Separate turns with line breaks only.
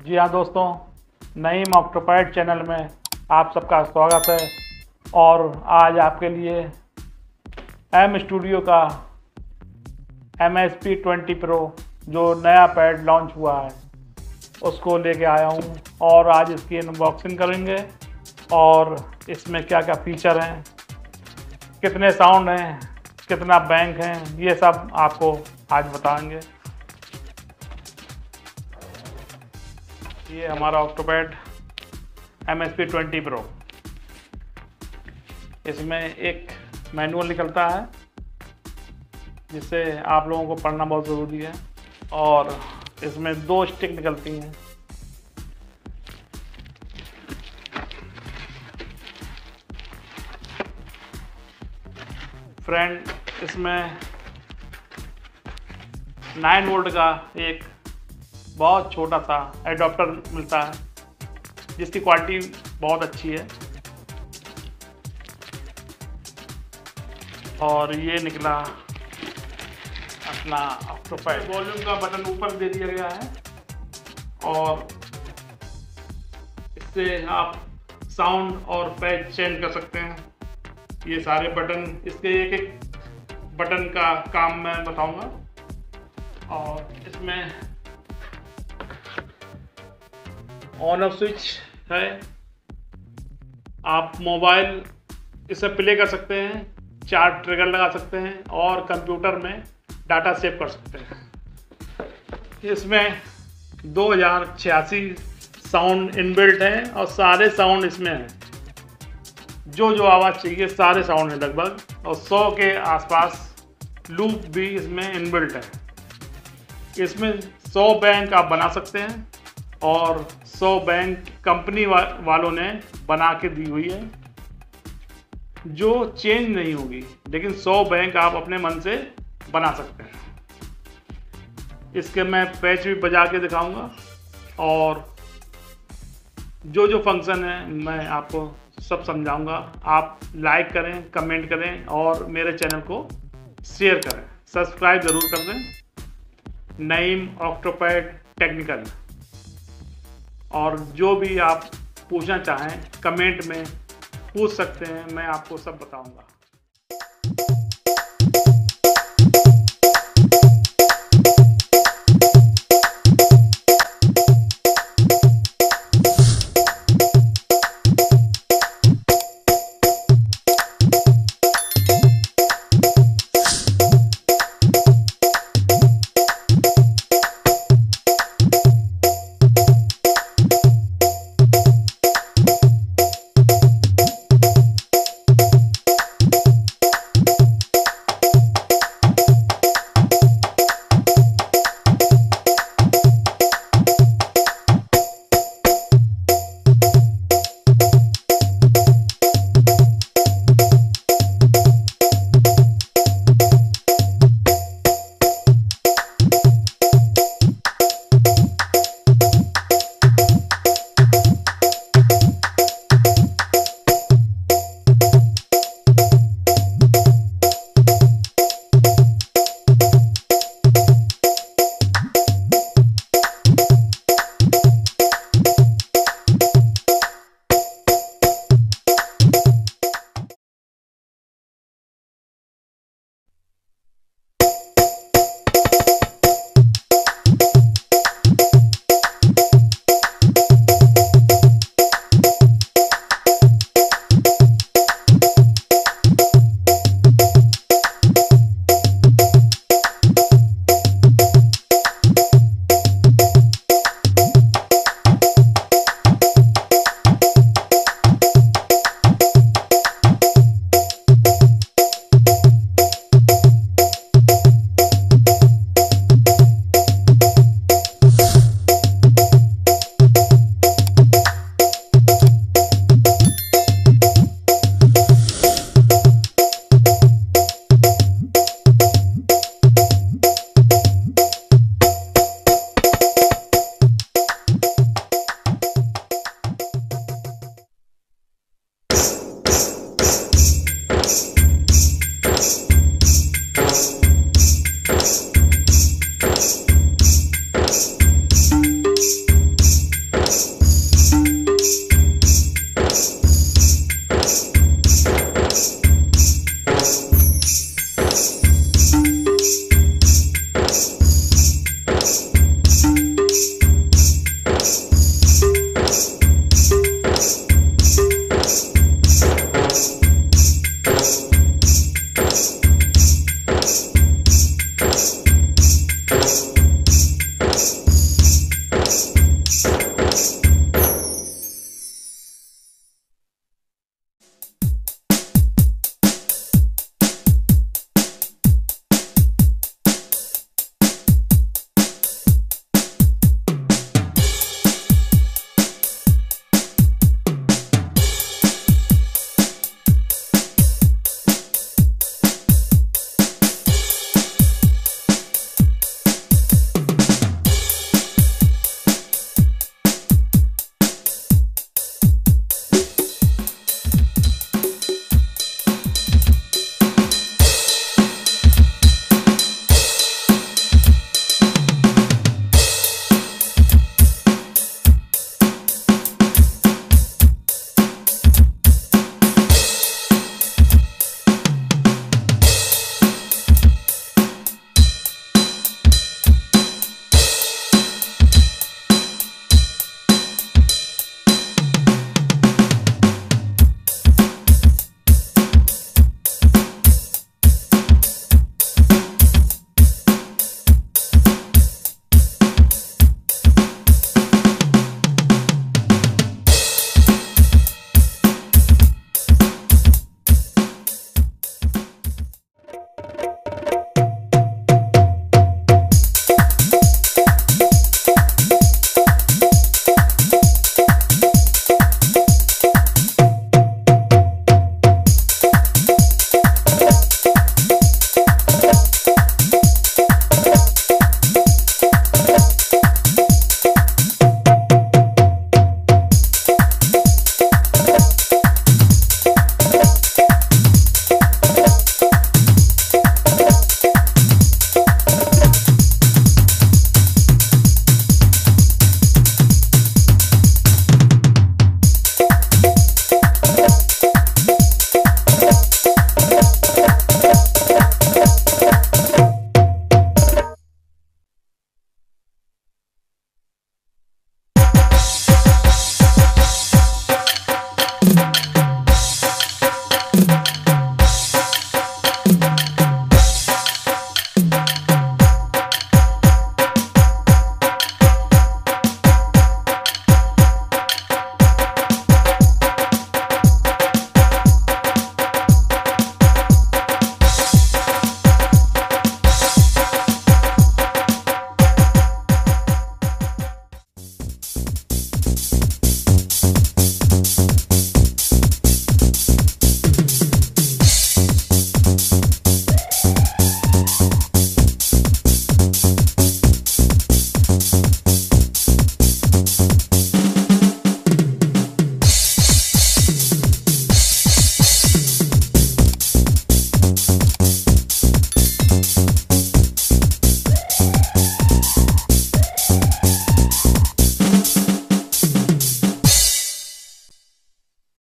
जी हाँ दोस्तों, Naeem Octopad channel में आप सबका स्वागत है और आज आपके लिए एम स्टूडियो का M S P twenty pro जो नया पैड लॉन्च हुआ है, उसको लेके आया हूँ और आज इसकी अनबॉक्सिंग करेंगे और इसमें क्या क्या फीचर हैं, कितने साउंड हैं, कितना बैंक हैं, ये सब आपको आज बताएँगे। ये हमारा Octopad M S P twenty pro इसमें एक मैनुअल निकलता है, जिससे आप लोगों को पढ़ना बहुत ज़रूरी है, और इसमें दो स्टिक निकलती हैं। फ्रेंड इसमें नाइन वोल्ट का एक बहुत छोटा सा एडोप्टर मिलता है, जिसकी क्वालिटी बहुत अच्छी है। और ये निकला अपना ऑक्टोपाइड वॉल्यूम का बटन ऊपर दे दिया गया है। और इससे आप साउंड और पैच चेंज कर सकते हैं। ये सारे बटन इसके एक एक बटन का काम मैं बताऊँगा। और इसमें ऑन ऑफ़ स्विच है। आप मोबाइल इसे प्ले कर सकते हैं चार ट्रिगर लगा सकते हैं और कंप्यूटर में डाटा सेव कर सकते हैं। इसमें दो हज़ार छियासी साउंड इनबिल्ट हैं और सारे साउंड इसमें हैं। जो जो आवाज़ चाहिए, सारे साउंड हैं लगभग, और सौ के आसपास लूप भी इसमें इनबिल्ट है। इसमें सौ बैंक आप बना सकते हैं। और सौ बैंक कंपनी वा, वालों ने बना के दी हुई है जो चेंज नहीं होगी लेकिन सौ बैंक आप अपने मन से बना सकते हैं। इसके मैं पैच भी बजा के दिखाऊँगा और जो जो फ़ंक्शन है मैं आपको सब समझाऊँगा। आप लाइक करें कमेंट करें और मेरे चैनल को शेयर करें। सब्सक्राइब ज़रूर कर दें। Naeem Octopad technical. और जो भी आप पूछना चाहें कमेंट में पूछ सकते हैं, मैं आपको सब बताऊँगा। Thanks.